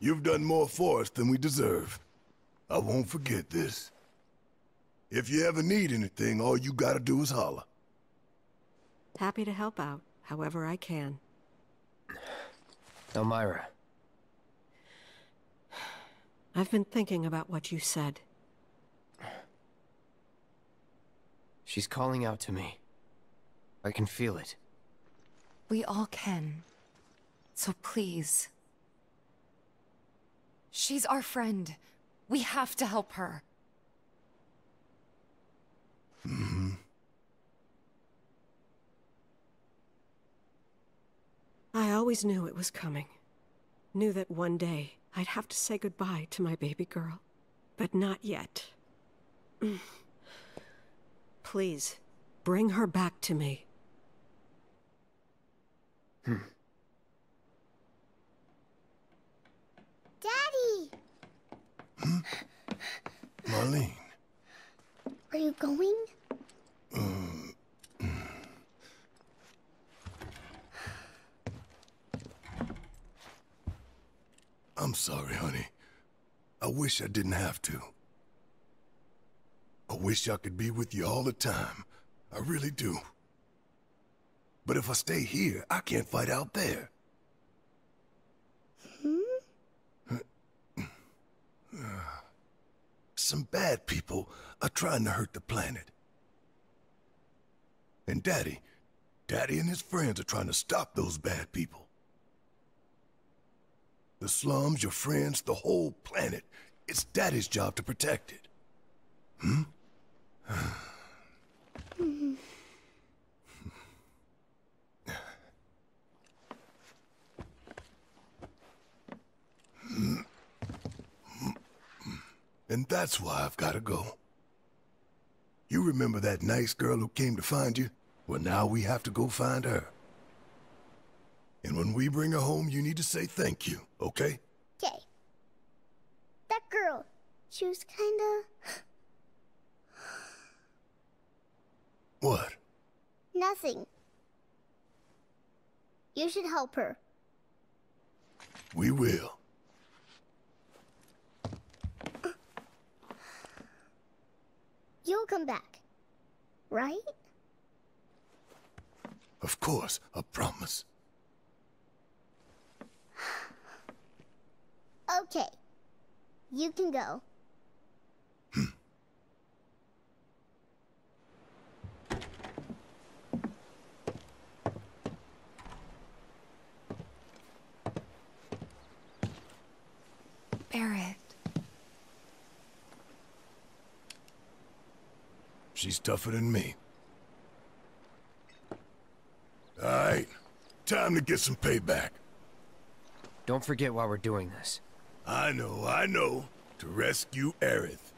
You've done more for us than we deserve. I won't forget this. If you ever need anything, all you gotta do is holler. Happy to help out, however I can. Elmyra. I've been thinking about what you said. She's calling out to me. I can feel it. We all can. So please. She's our friend. We have to help her. Mm-hmm. I always knew it was coming. Knew that one day I'd have to say goodbye to my baby girl. But not yet. Please, bring her back to me. Hmm. Daddy! Hmm? Marlene. Are you going? Um, I'm sorry, honey. I wish I didn't have to. I wish I could be with you all the time. I really do. But if I stay here, I can't fight out there. Hmm? Some bad people are trying to hurt the planet. And Daddy, Daddy and his friends are trying to stop those bad people. The slums, your friends, the whole planet. It's Daddy's job to protect it. Hmm? And that's why I've got to go. You remember that nice girl who came to find you? Well, now we have to go find her. And when we bring her home, you need to say thank you, okay? Okay. That girl, she was kinda... What? Nothing. You should help her. We will. Come back. Right? Of course, I promise. Okay. You can go. Barret. She's tougher than me. All right. Time to get some payback. Don't forget why we're doing this. I know, I know. To rescue Aerith.